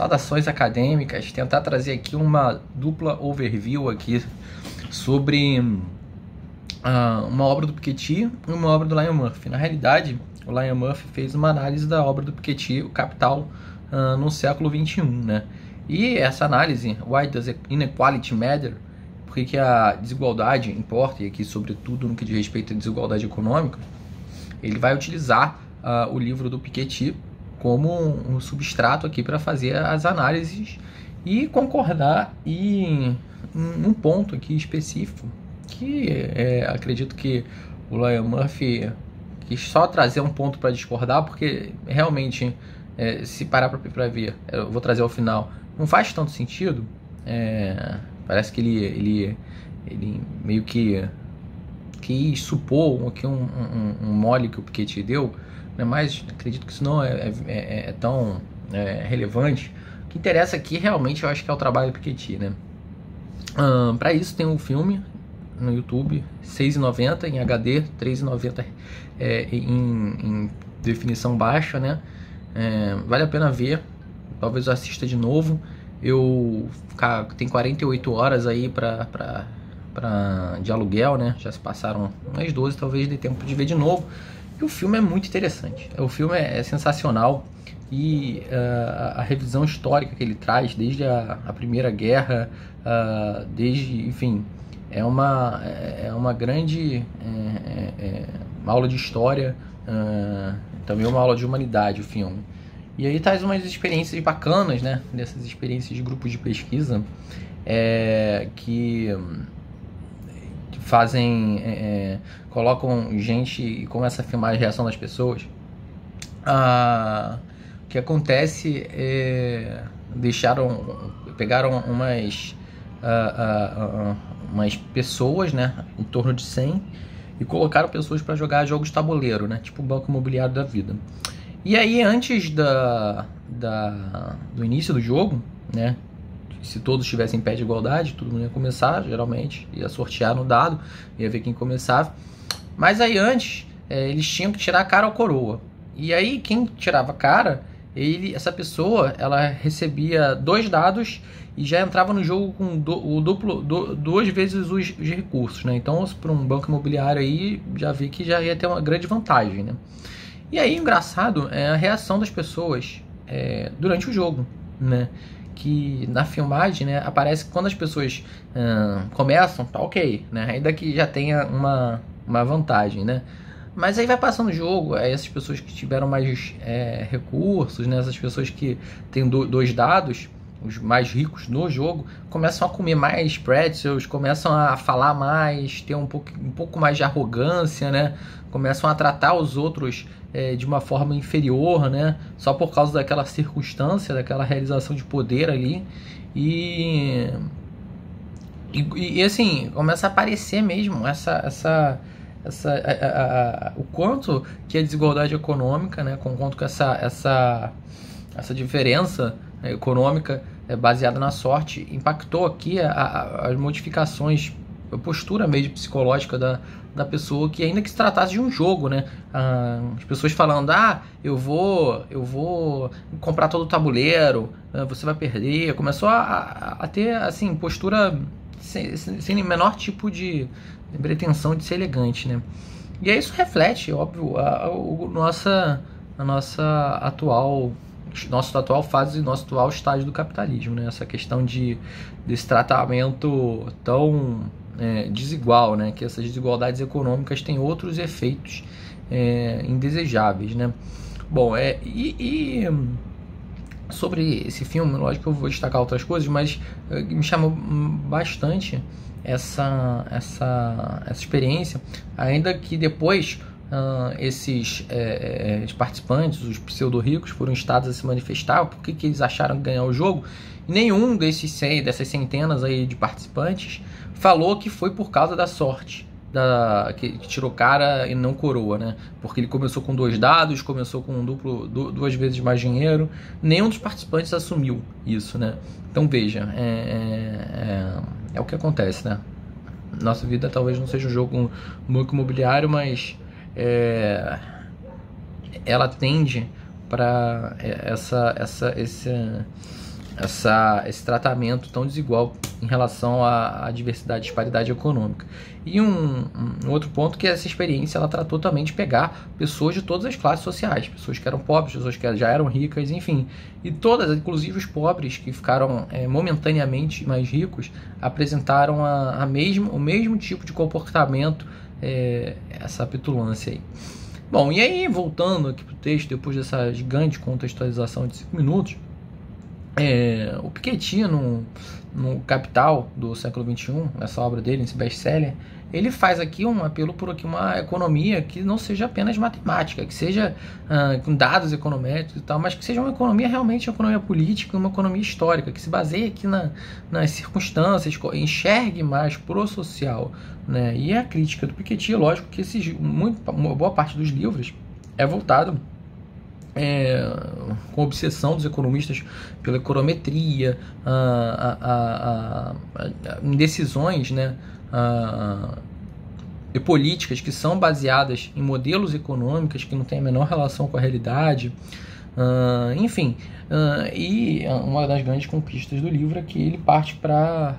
Saudações acadêmicas, tentar trazer aqui uma dupla overview aqui sobre uh, uma obra do Piketty e uma obra do Lion Murphy. Na realidade, o Lion Murphy fez uma análise da obra do Piketty, O Capital, uh, no século 21, né? E essa análise, Why Does Inequality Matter? Por que a desigualdade importa, e aqui sobretudo no que diz respeito à desigualdade econômica, ele vai utilizar uh, o livro do Piketty como um substrato aqui para fazer as análises e concordar em um ponto aqui específico que é, acredito que o Lion Murphy quis só trazer um ponto para discordar porque realmente é, se parar para ver eu vou trazer ao final não faz tanto sentido. É, parece que ele, ele, ele meio que quis supor que um, um, um mole que o Piketty deu né? mas acredito que isso não é, é, é, é tão é, relevante. O que interessa aqui realmente eu acho que é o trabalho do Piketty, né? Para isso tem um filme no YouTube, 6,90 em HD, 3,90 é, em, em, definição baixa, né? É, vale a pena ver, talvez eu assista de novo. Eu cara, tem 48 horas aí para para de aluguel, né? Já se passaram umas 12, talvez dê tempo de ver de novo. E o filme é muito interessante. O filme é, é sensacional e uh, a revisão histórica que ele traz, desde a, a Primeira Guerra, uh, desde, enfim, é uma, é, é uma grande é, é, é, uma aula de história, uh, também uma aula de humanidade o filme. E aí traz umas experiências bacanas, né? Dessas experiências de grupos de pesquisa é, que fazem. É, é, colocam gente e começam a filmar a reação das pessoas. Ah, o que acontece é. Deixaram. Pegaram umas. Ah, ah, umas pessoas, né? Em torno de 100 e colocaram pessoas para jogar jogos tabuleiro, né? Tipo o banco imobiliário da vida. E aí, antes da, da, do início do jogo, né? Se todos tivessem pé de igualdade, todo mundo ia começar, geralmente, ia sortear no dado, ia ver quem começava. Mas aí antes, é, eles tinham que tirar a cara ou coroa. E aí quem tirava a cara, ele, essa pessoa, ela recebia dois dados e já entrava no jogo com do, o duplo, do, duas vezes os, os recursos, né? Então, para um banco imobiliário aí, já vi que já ia ter uma grande vantagem, né? E aí, engraçado é a reação das pessoas é, durante o jogo, né? Que na filmagem, né, aparece que quando as pessoas começam, tá ok, né, ainda que já tenha uma, uma vantagem, né, mas aí vai passando o jogo, aí essas pessoas que tiveram mais é, recursos, né, essas pessoas que têm do, dois dados, os mais ricos no jogo, começam a comer mais pretzels, começam a falar mais, ter um pouco, um pouco mais de arrogância, né? Começam a tratar os outros é, de uma forma inferior, né? Só por causa daquela circunstância, daquela realização de poder ali. E, e, e assim, começa a aparecer mesmo essa, essa, essa, a, a, a, o quanto que a desigualdade econômica, né? Com quanto que essa, essa, essa diferença econômica é baseada na sorte impactou aqui as modificações postura mesmo psicológica da, da pessoa que ainda que se tratasse de um jogo, né? Ah, as pessoas falando, ah, eu vou, eu vou comprar todo o tabuleiro, ah, você vai perder. Começou a, a, a ter assim postura sem, sem menor tipo de pretensão de ser elegante, né? E aí isso reflete, óbvio, a, a, a nossa, a nossa atual nossa atual fase e nosso atual estágio do capitalismo, né? Essa questão de desse tratamento tão é, desigual, né? Que essas desigualdades econômicas têm outros efeitos é, indesejáveis, né? Bom, é, e, e, sobre esse filme, lógico que eu vou destacar outras coisas, mas é, me chamou bastante essa, essa, essa experiência, ainda que depois uh, esses é, é, participantes, os pseudo-ricos, foram estados a se manifestar, por que, eles acharam ganhar o jogo, nenhum desses 100, dessas centenas aí de participantes falou que foi por causa da sorte. Da, que, que, tirou cara e não coroa, né? Porque ele começou com dois dados, começou com um duplo, du, duas vezes mais dinheiro. Nenhum dos participantes assumiu isso, né? Então veja, é, é, é, é o que acontece, né? Nossa vida talvez não seja um jogo banco imobiliário, mas é, ela tende para essa, essa, esse, essa, esse tratamento tão desigual em relação à, à diversidade e disparidade econômica. E um, um, outro ponto que essa experiência ela tratou também de pegar pessoas de todas as classes sociais, pessoas que eram pobres, pessoas que já eram ricas, enfim. E todas, inclusive os pobres que ficaram é, momentaneamente mais ricos, apresentaram a, a mesmo, o mesmo tipo de comportamento, é, essa petulância aí. Bom, e aí voltando aqui para o texto, depois dessa gigante contextualização de 5 minutos, é, o Piketty, no, no Capital do século XXI, nessa obra dele, nesse best-seller, ele faz aqui um apelo por aqui uma economia que não seja apenas matemática, que seja uh, com dados econométricos e tal, mas que seja uma economia realmente uma economia política, uma economia histórica, que se baseie aqui na, nas circunstâncias, enxergue mais pro social, né? E a crítica do Piketty, lógico que esses, muito, boa parte dos livros é voltado é, com obsessão dos economistas pela econometria, a, a, a, decisões né, políticas que são baseadas em modelos econômicos que não têm a menor relação com a realidade. Uh, enfim, uh, e uma das grandes conquistas do livro é que ele parte para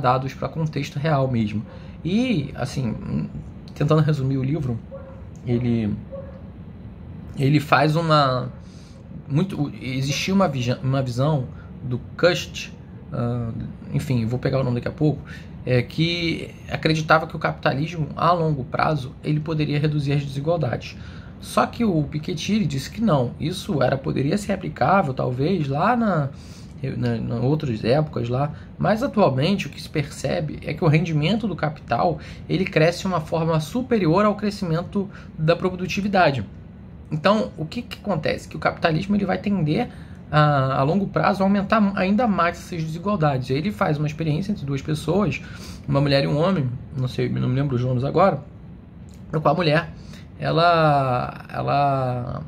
dados, para contexto real mesmo. E, assim, tentando resumir o livro, ele ele faz uma muito existia uma, visão, uma visão do Cust uh, enfim vou pegar o nome daqui a pouco é que acreditava que o capitalismo a longo prazo ele poderia reduzir as desigualdades. Só que o Piketty disse que não. Isso era poderia ser aplicável talvez lá na na, na outras épocas lá, mas atualmente o que se percebe é que o rendimento do capital ele cresce de uma forma superior ao crescimento da produtividade. Então, o que, que acontece? Que o capitalismo ele vai tender a, a, longo prazo aumentar ainda mais essas desigualdades. Ele faz uma experiência entre duas pessoas, uma mulher e um homem, não sei, não me lembro os nomes agora, no qual a mulher ela, ela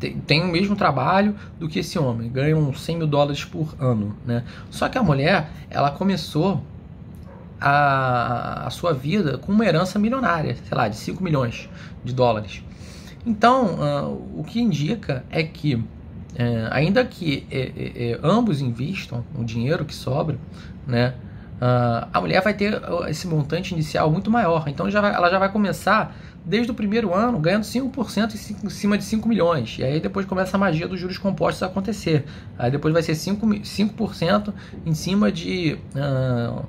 tem, tem, o mesmo trabalho do que esse homem, ganha uns 100 mil dólares por ano. Né? Só que a mulher ela começou a, a sua vida com uma herança milionária, sei lá, de 5 milhões de dólares. Então, uh, o que indica é que, uh, ainda que uh, ambos investam o dinheiro que sobra, né, a mulher vai ter esse montante inicial muito maior. Então, já vai, ela já vai começar desde o primeiro ano ganhando 5% em cima de 5 milhões. E aí depois começa a magia dos juros compostos a acontecer. Aí depois vai ser 5%, 5 em cima de. Uh,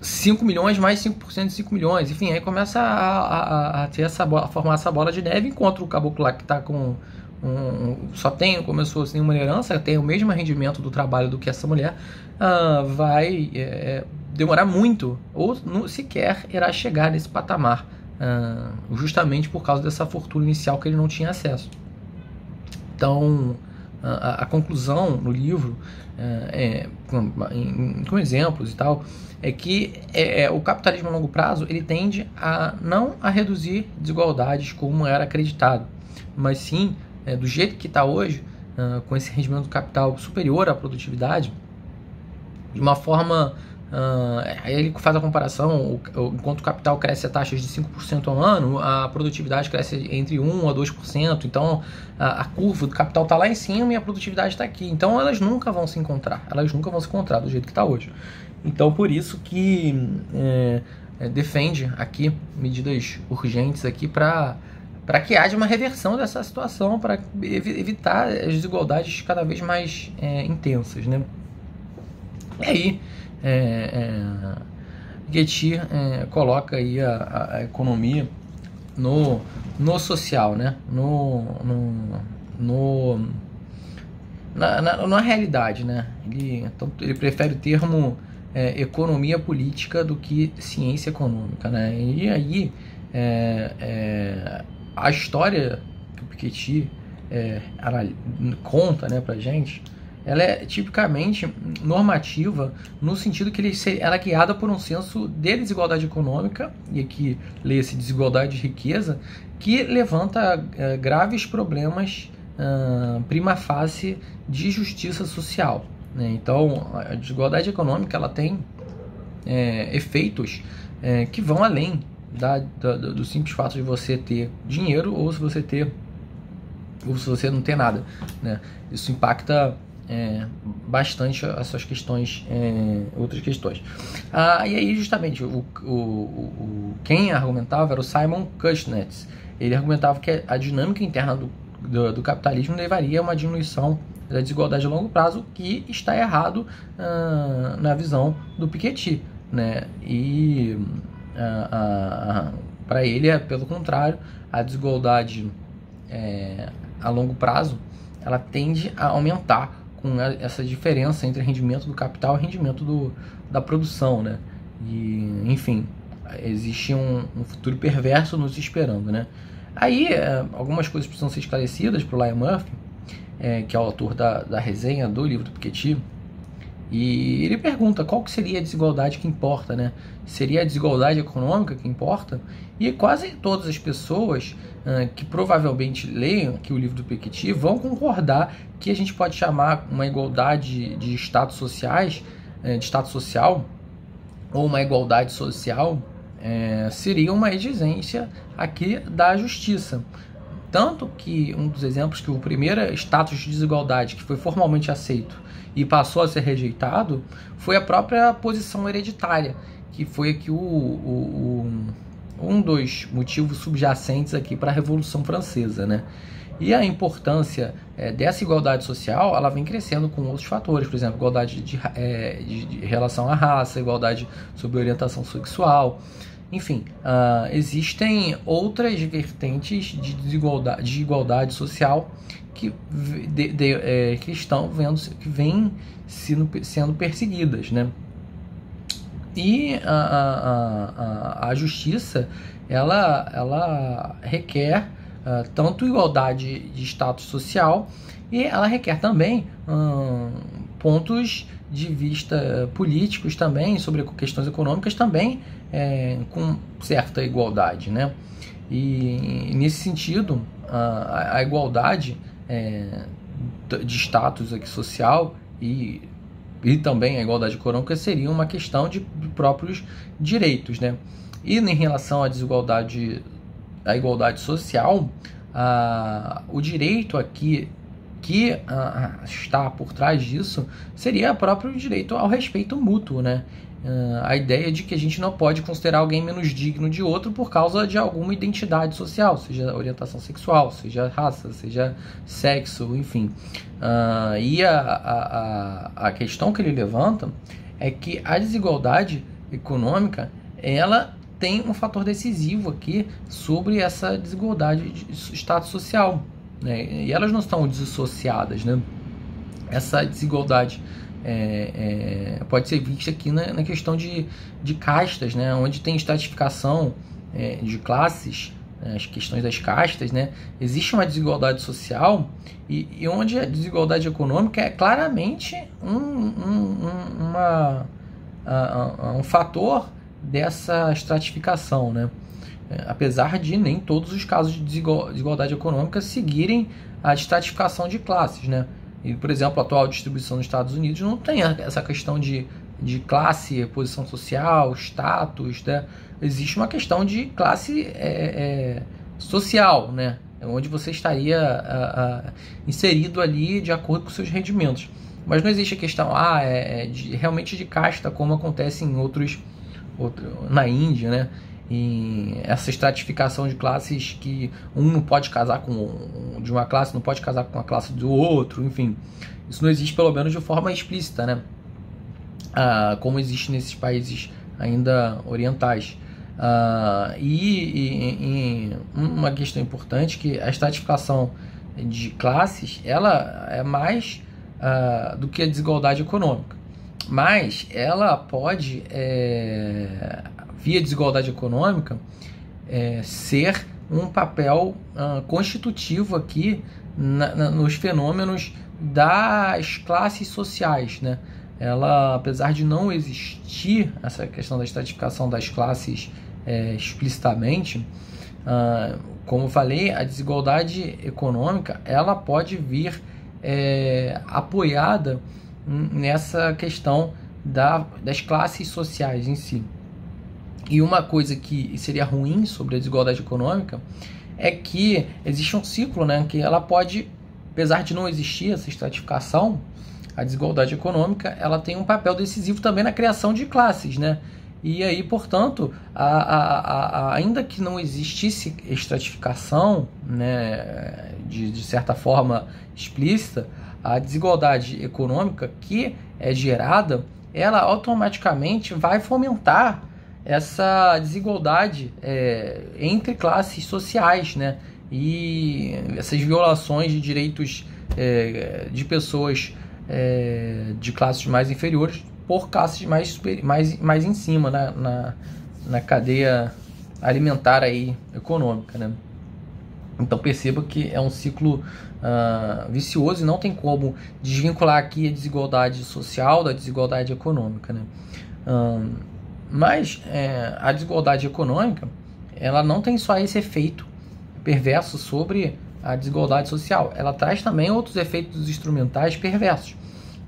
5 milhões mais 5% de 5 milhões. Enfim, aí começa a, a, a ter essa a formar essa bola de neve, enquanto o caboclo lá que está com. Um, só tem, começou sem uma herança, tem o mesmo rendimento do trabalho do que essa mulher, uh, vai é, demorar muito, ou não, sequer irá chegar nesse patamar, uh, justamente por causa dessa fortuna inicial que ele não tinha acesso. Então, a, a conclusão no livro, é, com, em, com exemplos e tal, é que é, é, o capitalismo a longo prazo ele tende a não a reduzir desigualdades como era acreditado, mas sim é, do jeito que está hoje, uh, com esse rendimento do capital superior à produtividade, de uma forma aí ele faz a comparação, enquanto o capital cresce a taxas de 5% ao ano, a produtividade cresce entre 1% a 2%, então a, a curva do capital está lá em cima e a produtividade está aqui. Então elas nunca vão se encontrar, elas nunca vão se encontrar do jeito que está hoje. Então por isso que é, é, defende aqui medidas urgentes aqui para para que haja uma reversão dessa situação, para evitar as desigualdades cada vez mais é, intensas, né? E aí é, é, Getty é, coloca aí a, a, economia no, no social, né? no, no, no na, na, na, realidade, né? Ele, então, ele prefere o termo é, economia política do que ciência econômica, né? E aí é, é, a história que o Piketty é, conta, né, para gente, ela é tipicamente normativa no sentido que ele, ela é guiada por um senso de desigualdade econômica, e aqui lê-se desigualdade de riqueza, que levanta uh, graves problemas uh, prima facie de justiça social. Né? Então, a desigualdade econômica ela tem é, efeitos é, que vão além da, da, do simples fato de você ter dinheiro ou se você ter ou se você não tem nada, né? Isso impacta é, bastante as suas questões, é, outras questões. Ah, e aí, justamente, o, o, o, quem argumentava era o Simon Kuznets. Ele argumentava que a dinâmica interna do, do, do capitalismo levaria a uma diminuição da desigualdade a longo prazo, que está errado ah, na visão do Piketty. Né? E ah, ah, para ele, é pelo contrário, a desigualdade é, a longo prazo ela tende a aumentar com essa diferença entre rendimento do capital e rendimento do, da produção, né? E, enfim, existe um, um futuro perverso nos esperando, né? Aí, é, algumas coisas precisam ser esclarecidas para o Lion Murphy, é, que é o autor da, da resenha do livro do Piketty, e ele pergunta qual que seria a desigualdade que importa, né? Seria a desigualdade econômica que importa? E quase todas as pessoas uh, que provavelmente leiam aqui o livro do Piketty vão concordar que a gente pode chamar uma igualdade de status sociais, uh, de status social, ou uma igualdade social, uh, seria uma exigência aqui da justiça. Tanto que um dos exemplos que o primeiro status de desigualdade que foi formalmente aceito e passou a ser rejeitado foi a própria posição hereditária, que foi aqui o, o, o um dos motivos subjacentes aqui para a Revolução Francesa, né? E a importância é, dessa igualdade social, ela vem crescendo com outros fatores, por exemplo, igualdade de, é, de, de relação à raça, igualdade sobre orientação sexual, enfim, uh, existem outras vertentes de desigualdade, de igualdade social que, de, de, é, que estão vendo que vêm sendo, sendo perseguidas, né? E a, a, a, a justiça ela, ela requer uh, tanto igualdade de status social e ela requer também hum, pontos de vista políticos também sobre questões econômicas também é, com certa igualdade, né? E nesse sentido a, a igualdade é, de status aqui social e, e também a igualdade econômica seria uma questão de, próprios direitos, né? E em relação à desigualdade, à igualdade social, a, o direito aqui que a, está por trás disso seria o próprio direito ao respeito mútuo, né? Uh, a ideia de que a gente não pode considerar alguém menos digno de outro por causa de alguma identidade social, seja orientação sexual, seja raça, seja sexo, enfim. Uh, e a, a, a questão que ele levanta é que a desigualdade econômica ela tem um fator decisivo aqui sobre essa desigualdade de status social. Né? E elas não estão dissociadas. Né? Essa desigualdade é, é, pode ser vista aqui na, na, questão de, de castas, né? onde tem estratificação é, de classes, né? as questões das castas, né? existe uma desigualdade social e, e onde a desigualdade econômica é claramente um, um, um, uma, um fator dessa estratificação. Né? É, apesar de nem todos os casos de desigualdade econômica seguirem a estratificação de classes. Né? E, por exemplo, a atual distribuição nos Estados Unidos não tem essa questão de, de classe, posição social, status, né? Existe uma questão de classe é, é, social, né? Onde você estaria a, a, inserido ali de acordo com seus rendimentos. Mas não existe a questão ah, é, é de, realmente de casta, como acontece em outros, outro, na Índia, né? Em essa estratificação de classes que um não pode casar com de uma classe não pode casar com a classe do outro, enfim, isso não existe pelo menos de forma explícita, né? Ah, como existe nesses países ainda orientais. Ah, e, e, e, uma questão importante que a estratificação de classes ela é mais ah, do que a desigualdade econômica, mas ela pode é, via desigualdade econômica, é, ser um papel uh, constitutivo aqui na, na, nos fenômenos das classes sociais, né? Ela, apesar de não existir essa questão da estratificação das classes é, explicitamente, uh, como falei, a desigualdade econômica ela pode vir é, apoiada nessa questão da, das classes sociais em si. E uma coisa que seria ruim sobre a desigualdade econômica é que existe um ciclo, né, que ela pode, apesar de não existir essa estratificação, a desigualdade econômica, ela tem um papel decisivo também na criação de classes, né? E aí, portanto, a, a, a, ainda que não existisse estratificação, né, de, de certa forma explícita, a desigualdade econômica que é gerada, ela automaticamente vai fomentar essa desigualdade é, entre classes sociais, né? E essas violações de direitos é, de pessoas é, de classes mais inferiores por classes mais, mais, mais em cima na, na, na cadeia alimentar aí econômica, né? Então perceba que é um ciclo uh, vicioso e não tem como desvincular aqui a desigualdade social da desigualdade econômica, né? Um, mas é, a desigualdade econômica ela não tem só esse efeito perverso sobre a desigualdade social, ela traz também outros efeitos instrumentais perversos.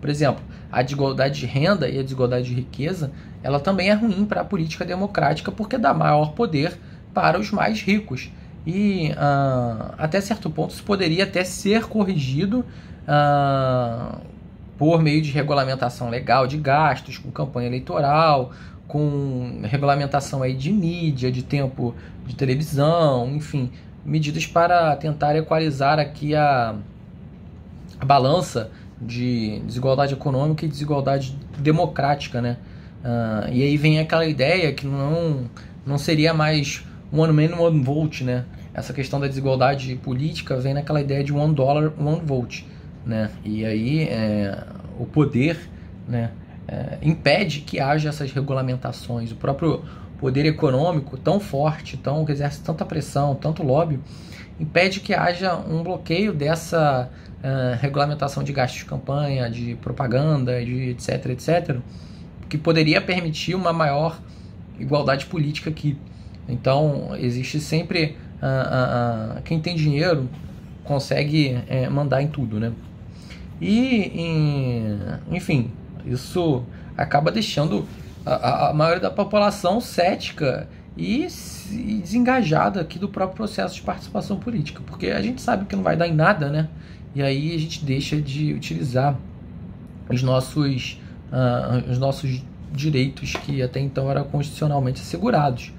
Por exemplo, a desigualdade de renda e a desigualdade de riqueza, ela também é ruim para a política democrática porque dá maior poder para os mais ricos. E uh, até certo ponto isso poderia até ser corrigido uh, por meio de regulamentação legal de gastos, com campanha eleitoral, com regulamentação aí de mídia, de tempo de televisão, enfim, medidas para tentar equalizar aqui a, a balança de desigualdade econômica e desigualdade democrática, né? Uh, e aí vem aquela ideia que não, não seria mais one man, one vote, né? Essa questão da desigualdade política vem naquela ideia de one dollar, one vote, né? E aí é, o poder, né? É, impede que haja essas regulamentações. O próprio poder econômico tão forte, tão que exerce tanta pressão, tanto lobby, impede que haja um bloqueio dessa uh, regulamentação de gastos de campanha, de propaganda, de etc, etc, que poderia permitir uma maior igualdade política aqui. Então, existe sempre uh, uh, quem tem dinheiro consegue é, mandar em tudo, né? E, em, enfim, isso acaba deixando a, a maioria da população cética e, e desengajada aqui do próprio processo de participação política, porque a gente sabe que não vai dar em nada, né? E aí a gente deixa de utilizar os nossos, uh, os nossos direitos que até então eram constitucionalmente assegurados.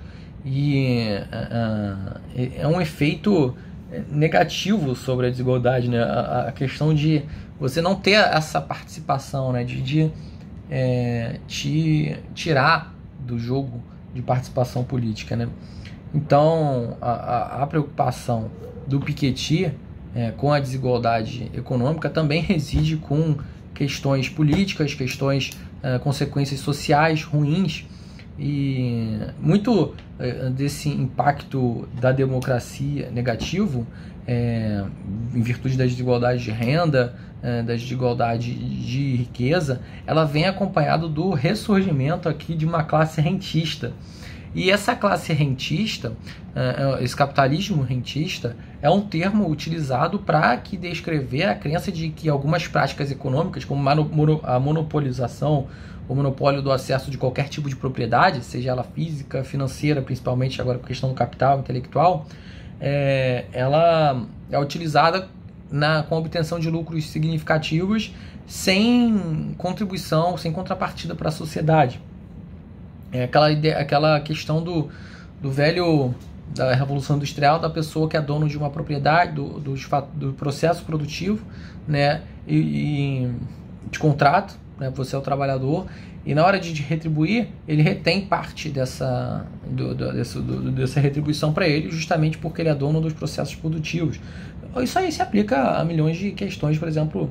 E uh, é um efeito negativo sobre a desigualdade, né? A, a, questão de você não ter essa participação, né? De, de é, te tirar do jogo de participação política, né? Então, a, a, a preocupação do Piketty é, com a desigualdade econômica também reside com questões políticas, questões, é, consequências sociais ruins e muito é, desse impacto da democracia negativo é, em virtude das desigualdades de renda, é, das desigualdades de riqueza, ela vem acompanhado do ressurgimento aqui de uma classe rentista. E essa classe rentista, é, é, esse capitalismo rentista, é um termo utilizado para que descrever a crença de que algumas práticas econômicas, como a monopolização, o monopólio do acesso de qualquer tipo de propriedade, seja ela física, financeira, principalmente agora a questão do capital intelectual, é, ela é utilizada na, com a obtenção de lucros significativos sem contribuição, sem contrapartida para a sociedade. É aquela, ideia, aquela questão do, do velho da revolução industrial da pessoa que é dono de uma propriedade do, do, do processo produtivo né e, e, de contrato né você é o trabalhador e na hora de retribuir ele retém parte dessa do, do, do, dessa retribuição para ele justamente porque ele é dono dos processos produtivos isso aí se aplica a milhões de questões por exemplo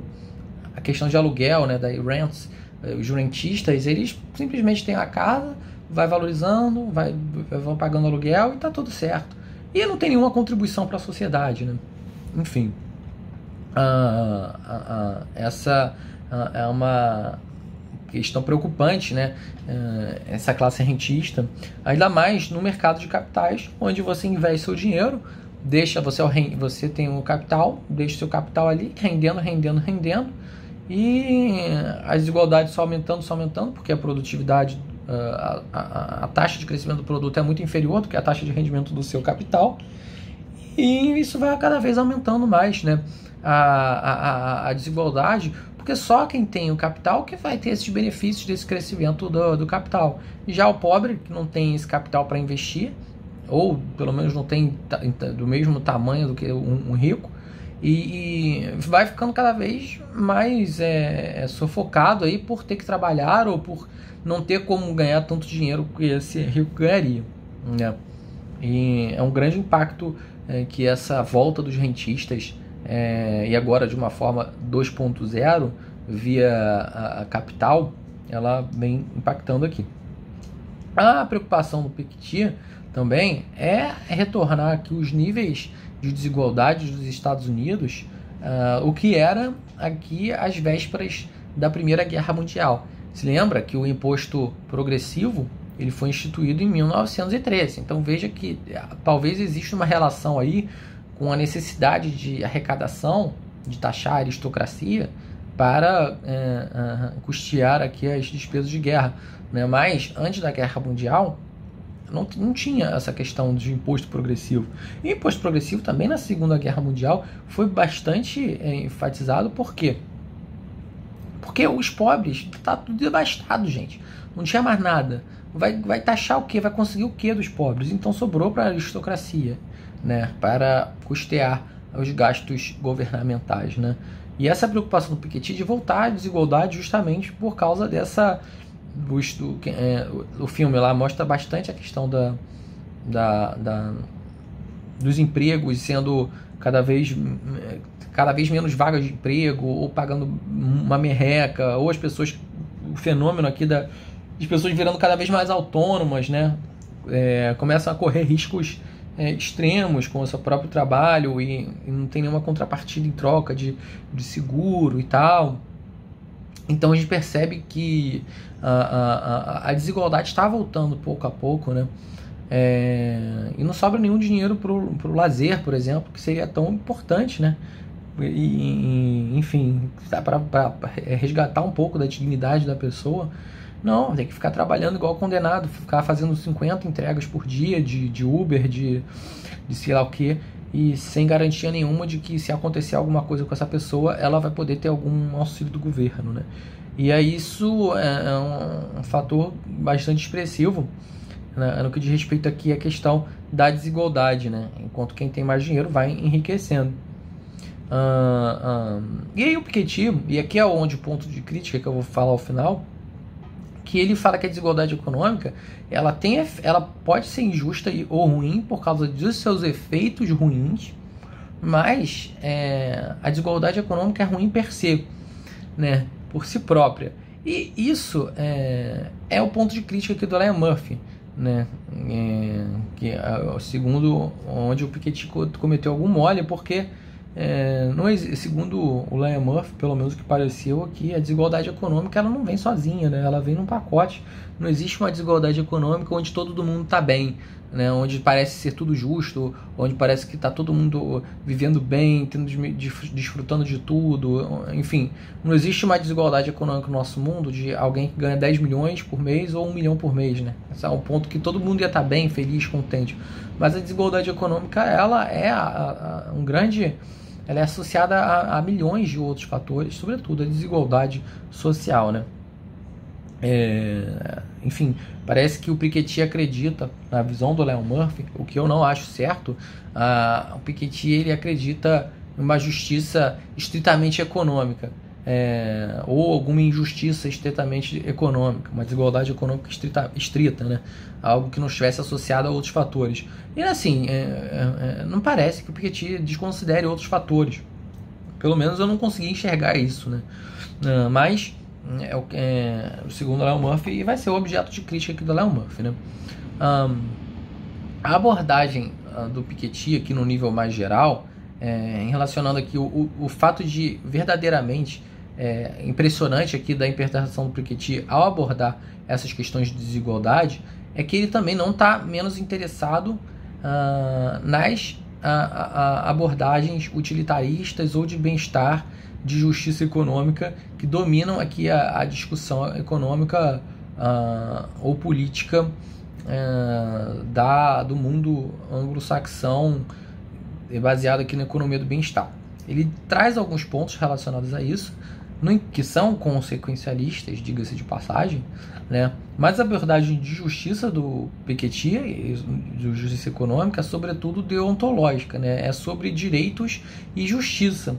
a questão de aluguel né da rents eh, os rentistas eles simplesmente têm a casa vai valorizando, vai, vão pagando aluguel e tá tudo certo. E não tem nenhuma contribuição para a sociedade, né? Enfim, ah, ah, ah, essa é uma questão preocupante, né? essa classe rentista, ainda mais no mercado de capitais, onde você investe seu dinheiro, deixa você você tem o capital, deixa seu capital ali rendendo, rendendo, rendendo, e as desigualdades só aumentando, só aumentando, porque a produtividade a, a, a, taxa de crescimento do produto é muito inferior do que a taxa de rendimento do seu capital. E isso vai cada vez aumentando mais né? a, a, a desigualdade, porque só quem tem o capital que vai ter esses benefícios desse crescimento do, do capital. Já o pobre, que não tem esse capital para investir, ou pelo menos não tem do mesmo tamanho do que um, um rico, e, e, vai ficando cada vez mais é, é, sufocado aí por ter que trabalhar ou por não ter como ganhar tanto dinheiro que esse rico ganharia. Né? E é um grande impacto é, que essa volta dos rentistas é, e agora de uma forma 2.0 via a, a, capital, ela vem impactando aqui. A preocupação do Piketty também é retornar aqui os níveis de desigualdade dos Estados Unidos, uh, o que era aqui às vésperas da Primeira Guerra Mundial. Se lembra que o imposto progressivo ele foi instituído em 1913. Então veja que ah, talvez exista uma relação aí com a necessidade de arrecadação, de taxar a aristocracia para é, custear aqui as despesas de guerra. Né? Mas antes da Guerra Mundial não, não tinha essa questão de imposto progressivo. E imposto progressivo também na Segunda Guerra Mundial foi bastante é, enfatizado, por quê? Porque os pobres tá tudo devastado, gente. Não tinha mais nada. Vai, vai taxar o quê? Vai conseguir o quê dos pobres? Então sobrou para a aristocracia né, para custear os gastos governamentais. Né? E essa preocupação do Piketty de voltar à desigualdade justamente por causa dessa. Do, é, o filme lá mostra bastante a questão da, da, da, dos empregos sendo cada vez, cada vez menos vagas de emprego, ou pagando uma merreca, ou as pessoas. O fenômeno aqui da, de pessoas virando cada vez mais autônomas, né? É, começam a correr riscos é, extremos com o seu próprio trabalho e, e, não tem nenhuma contrapartida em troca de, de seguro e tal. Então a gente percebe que a, a, a desigualdade está voltando pouco a pouco, né? É, e não sobra nenhum dinheiro para o lazer, por exemplo, que seria tão importante, né? E, enfim, para resgatar um pouco da dignidade da pessoa. Não, tem que ficar trabalhando igual condenado, ficar fazendo 50 entregas por dia de, de Uber, de, de sei lá o que, e sem garantia nenhuma de que se acontecer alguma coisa com essa pessoa, ela vai poder ter algum auxílio do governo, né? E aí isso é, é um, fator bastante expressivo né, no que diz respeito aqui à questão da desigualdade, né? Enquanto quem tem mais dinheiro vai enriquecendo. Uh, uh, e aí o Piketty, e aqui é onde o ponto de crítica que eu vou falar ao final, que ele fala que a desigualdade econômica ela tem ela pode ser injusta ou ruim por causa dos seus efeitos ruins, mas é, a desigualdade econômica é ruim per se, né, por si própria. E isso é, é o ponto de crítica aqui do Ryan Murphy, né, é, que é, segundo onde o Piketty cometeu algum mole, porque é, não, segundo o Liam Murphy, pelo menos o que pareceu aqui, a desigualdade econômica ela não vem sozinha, né? ela vem num pacote. Não existe uma desigualdade econômica onde todo mundo está bem, né? onde parece ser tudo justo, onde parece que está todo mundo vivendo bem, tendo, desfrutando de tudo. Enfim, não existe uma desigualdade econômica no nosso mundo de alguém que ganha 10 milhões por mês ou 1 milhão por mês. Né? Esse é um ponto que todo mundo ia estar tá bem, feliz, contente. Mas a desigualdade econômica ela é a, a, um grande ela é associada a, a, milhões de outros fatores, sobretudo a desigualdade social, né? É, enfim, parece que o Piketty acredita, na visão do Leon Murphy, o que eu não acho certo, a, o Piketty ele acredita em uma justiça estritamente econômica é, ou alguma injustiça estritamente econômica, uma desigualdade econômica estrita, estrita, né? algo que não estivesse associado a outros fatores. E assim, é, é, é não parece que o Piketty desconsidere outros fatores. Pelo menos eu não consegui enxergar isso. Né? Uh, mas, é, é, segundo o Leon Murphy, vai ser o objeto de crítica aqui do Leon Murphy. Né? Um, a abordagem uh, do Piketty aqui no nível mais geral, é, em relacionando aqui o, o, o fato de verdadeiramente é, impressionante aqui da interpretação do Piketty ao abordar essas questões de desigualdade é que ele também não está menos interessado uh, nas abordagens utilitaristas ou de bem-estar, de justiça econômica que dominam aqui a, a discussão econômica uh, ou política uh, da, do mundo anglo-saxão é baseado aqui na economia do bem-estar. Ele traz alguns pontos relacionados a isso, que são consequencialistas, diga-se de passagem, né? mas a abordagem de justiça do Piketty, de justiça econômica, é sobretudo deontológica, né? é sobre direitos e justiça.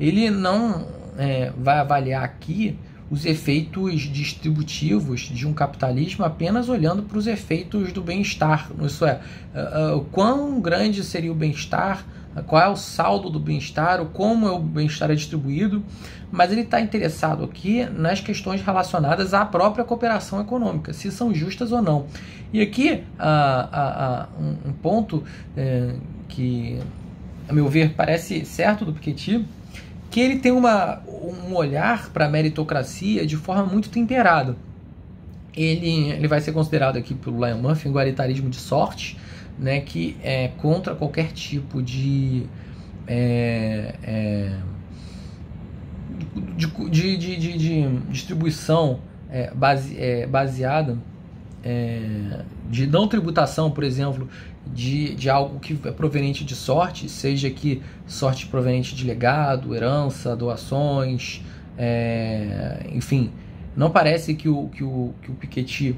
Ele não é, vai avaliar aqui os efeitos distributivos de um capitalismo apenas olhando para os efeitos do bem-estar. Isso é, uh, uh, quão grande seria o bem-estar, qual é o saldo do bem-estar, como é o bem-estar é distribuído, mas ele está interessado aqui nas questões relacionadas à própria cooperação econômica, se são justas ou não. E aqui um, um, ponto é, que, a meu ver, parece certo do Piketty que ele tem uma, um olhar para a meritocracia de forma muito temperada. Ele, ele vai ser considerado aqui pelo Lion Murphy um igualitarismo de sorte, né, que é contra qualquer tipo de, é, é, de, de, de, de, distribuição é, base, é, baseada é, de não tributação, por exemplo, de, de algo que é proveniente de sorte, seja que sorte proveniente de legado, herança, doações, é, enfim. Não parece que o, que o, que o Piketty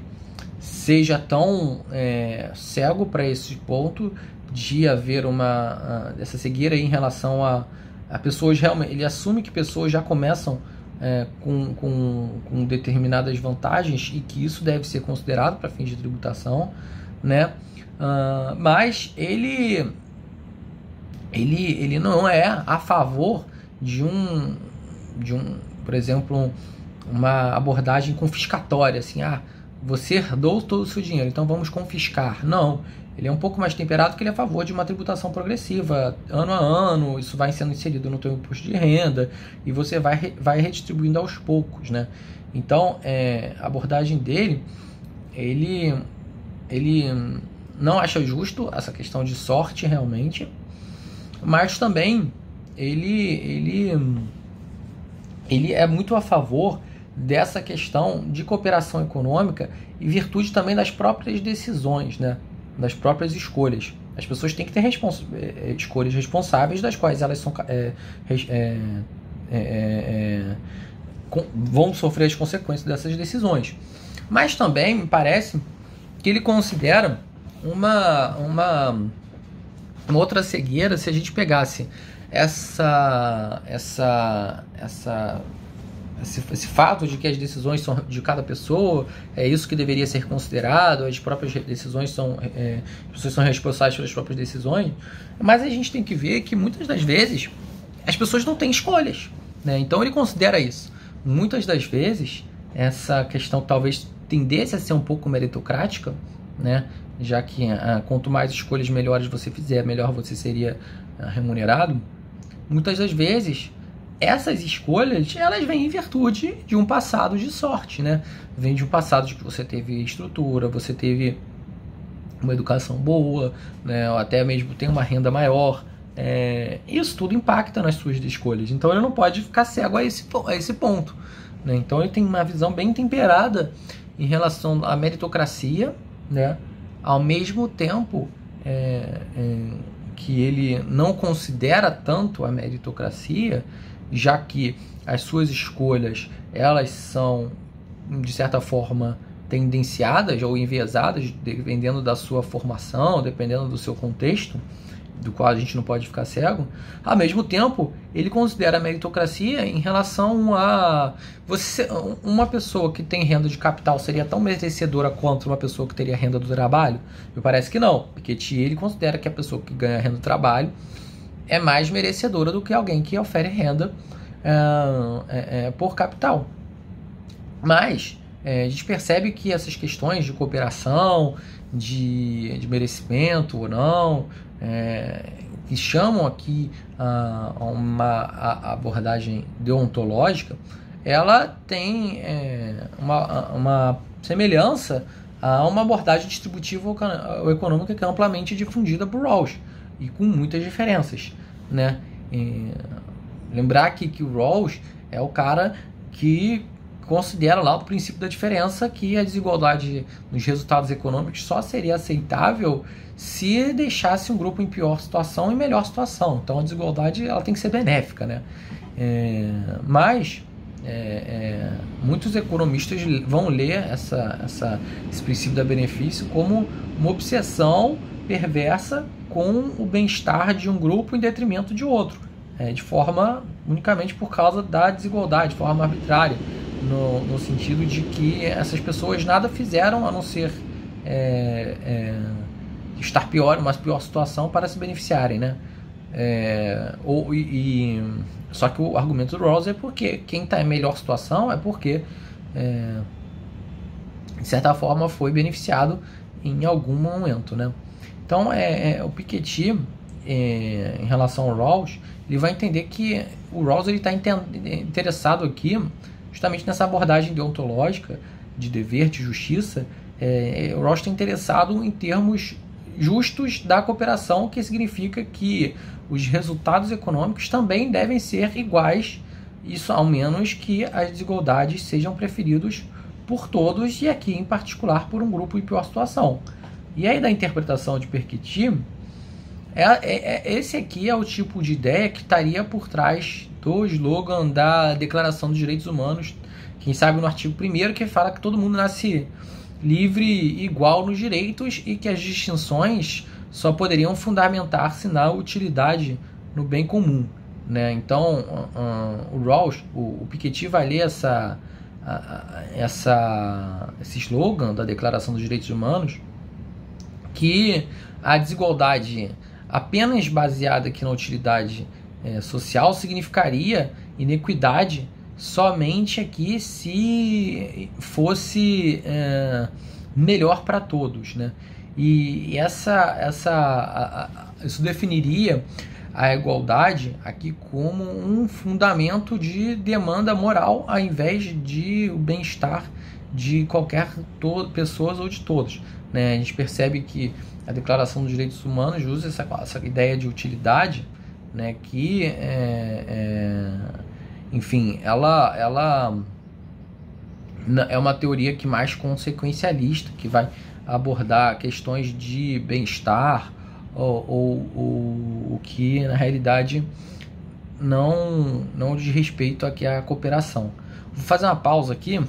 seja tão é, cego para esse ponto de haver uma essa cegueira em relação a, a pessoas realmente. Ele assume que pessoas já começam é, com, com, com determinadas vantagens e que isso deve ser considerado para fins de tributação, né? Uh, mas ele, ele, ele não é a favor de um, de um, por exemplo, uma abordagem confiscatória, assim, ah, você herdou todo o seu dinheiro, então vamos confiscar. Não, ele é um pouco mais temperado que ele é a favor de uma tributação progressiva, ano a ano, isso vai sendo inserido no teu imposto de renda e você vai, vai redistribuindo aos poucos, né? Então, é, a abordagem dele, ele, ele não acha justo essa questão de sorte realmente, mas também ele, ele, ele é muito a favor dessa questão de cooperação econômica e virtude também das próprias decisões, né? das próprias escolhas. As pessoas têm que ter respons eh, eh, escolhas responsáveis das quais elas são, é, é, é, vão sofrer as consequências dessas decisões. Mas também me parece que ele considera uma, uma, uma outra cegueira se a gente pegasse essa, essa, essa esse, esse, fato de que as decisões são de cada pessoa, é isso que deveria ser considerado, as próprias decisões são. É, as pessoas são responsáveis pelas próprias decisões, mas a gente tem que ver que muitas das vezes as pessoas não têm escolhas. Né? Então ele considera isso. Muitas das vezes, essa questão talvez tendesse a ser um pouco meritocrática, né? Já que ah, quanto mais escolhas melhores você fizer, melhor você seria ah, remunerado. Muitas das vezes essas escolhas elas vêm em virtude de um passado de sorte, né? Vem de um passado de que você teve estrutura, você teve uma educação boa, né? Ou até mesmo tem uma renda maior. É, isso tudo impacta nas suas escolhas. Então ele não pode ficar cego a esse, a esse ponto. Né? Então ele tem uma visão bem temperada em relação à meritocracia, né? Ao mesmo tempo é, é, que ele não considera tanto a meritocracia já que as suas escolhas elas são de certa forma tendenciadas ou enviesadas dependendo da sua formação, dependendo do seu contexto, do qual a gente não pode ficar cego. Ao mesmo tempo, ele considera a meritocracia em relação a você uma pessoa que tem renda de capital seria tão merecedora quanto uma pessoa que teria renda do trabalho? Me parece que não, porque ele considera que a pessoa que ganha renda do trabalho é mais merecedora do que alguém que ofere renda uh, é, é, por capital. Mas é, a gente percebe que essas questões de cooperação, de, de merecimento ou não, é, que chamam aqui a, a uma a abordagem deontológica, ela tem é, uma, uma semelhança a uma abordagem distributiva ou econômica que é amplamente difundida por Rawls e com muitas diferenças, né? E lembrar aqui que o Rawls é o cara que considera lá o princípio da diferença que a desigualdade nos resultados econômicos só seria aceitável se deixasse um grupo em pior situação em melhor situação. Então a desigualdade ela tem que ser benéfica, né? É, mas é, é, muitos economistas vão ler essa, essa, esse princípio da benefício como uma obsessão perversa com o bem-estar de um grupo em detrimento de outro, é, de forma unicamente por causa da desigualdade, de forma arbitrária, no, no sentido de que essas pessoas nada fizeram a não ser é, é, estar pior, uma pior situação para se beneficiarem, né? É, ou, e, e, só que o argumento do Rawls é porque quem está em melhor situação é porque, é, de certa forma, foi beneficiado em algum momento. Né? Então, é, é o Piketty, é, em relação ao Rawls, ele vai entender que o Rawls está interessado aqui justamente nessa abordagem deontológica de dever, de justiça. É, o Rawls está interessado em termos justos da cooperação, que significa que os resultados econômicos também devem ser iguais, isso ao menos que as desigualdades sejam preferidos por todos e aqui em particular por um grupo em pior situação. E aí da interpretação de Perquiti, é, é, é, esse aqui é o tipo de ideia que estaria por trás do slogan da Declaração dos Direitos Humanos, quem sabe no artigo 1 que fala que todo mundo nasce livre e igual nos direitos e que as distinções só poderiam fundamentar-se na utilidade no bem comum. Né? Então, uh, o Rawls, o, o Piketty vai ler essa, essa, esse slogan da Declaração dos Direitos Humanos, que a desigualdade apenas baseada aqui na utilidade é, social significaria inequidade somente aqui se fosse é, melhor para todos, né? E essa, essa, isso definiria a igualdade aqui como um fundamento de demanda moral ao invés de o bem-estar de qualquer pessoas ou de todos. Né? A gente percebe que a Declaração dos Direitos Humanos usa essa, essa ideia de utilidade, né? que, é, é, enfim, ela, ela é uma teoria que mais consequencialista, que vai abordar questões de bem-estar ou, ou, ou, o que na realidade não não diz respeito aqui à cooperação. Vou fazer uma pausa aqui